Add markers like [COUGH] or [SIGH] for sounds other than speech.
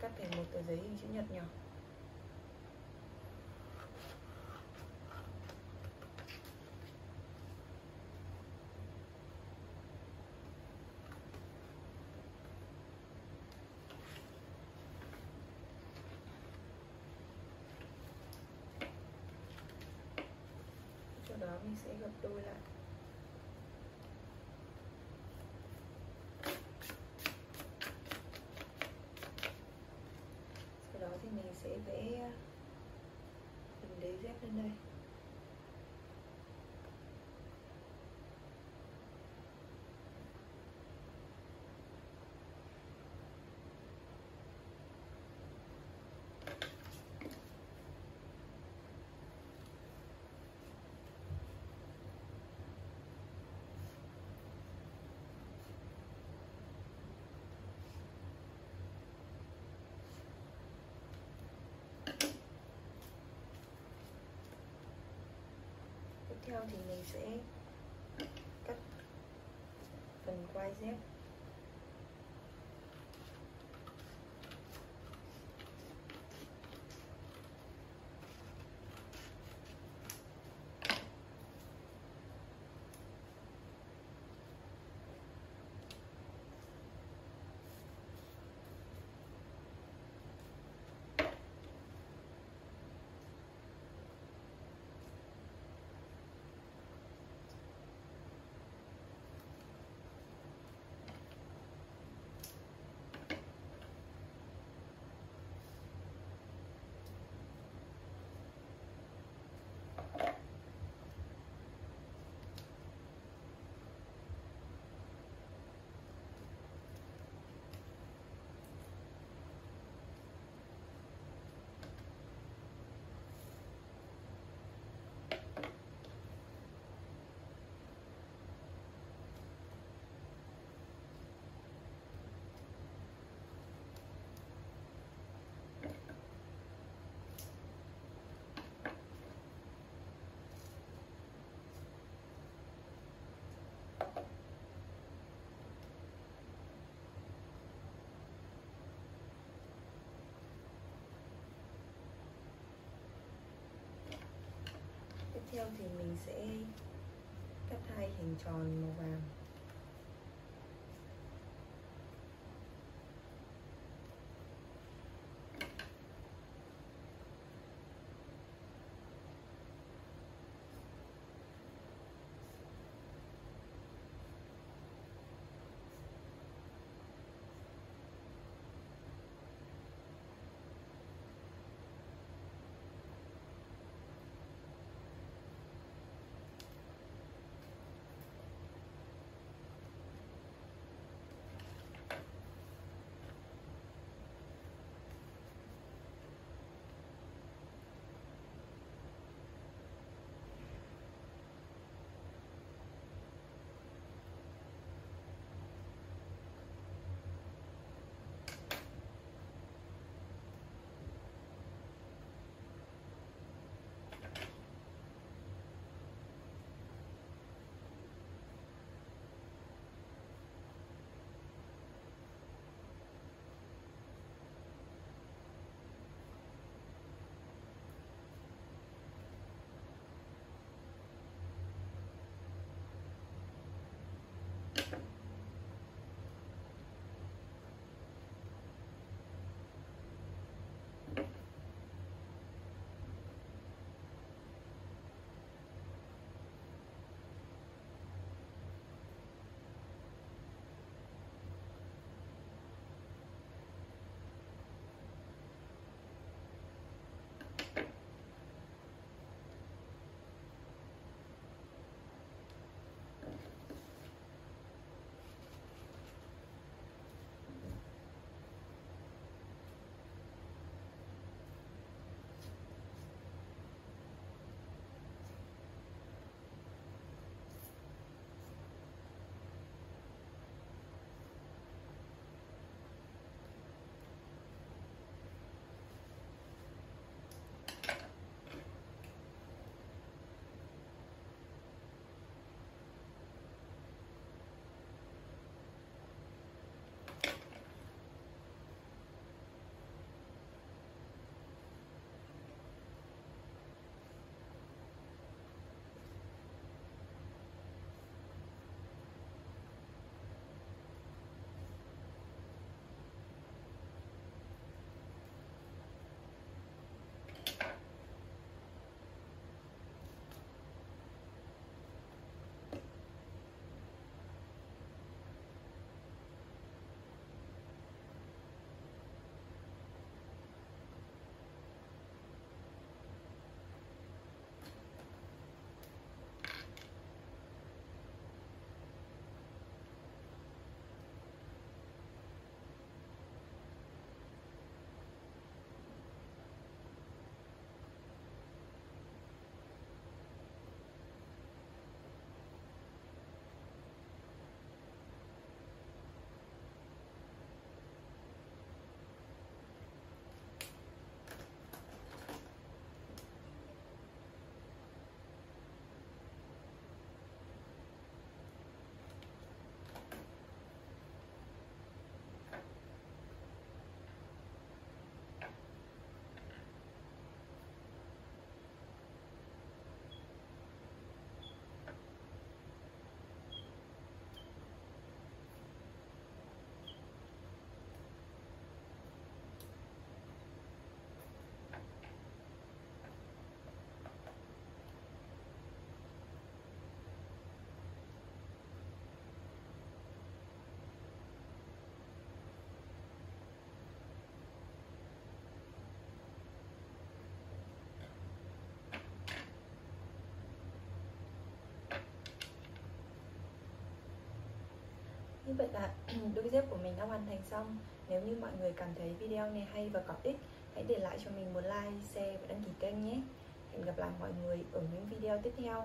cắt thành một tờ giấy hình chữ nhật nhỏ. Sau đó mình sẽ gập đôi lại sau đó thì mình sẽ vẽ hình đế dép theo thì mình sẽ cắt phần quai dép tiếp theo thì mình sẽ cắt hai hình tròn màu vàng. Vậy là [CLEARS THROAT] đôi dép của mình đã hoàn thành xong. Nếu như mọi người cảm thấy video này hay và có ích Hãy để lại cho mình một like, share và đăng ký kênh nhé. Hẹn gặp lại mọi người ở những video tiếp theo.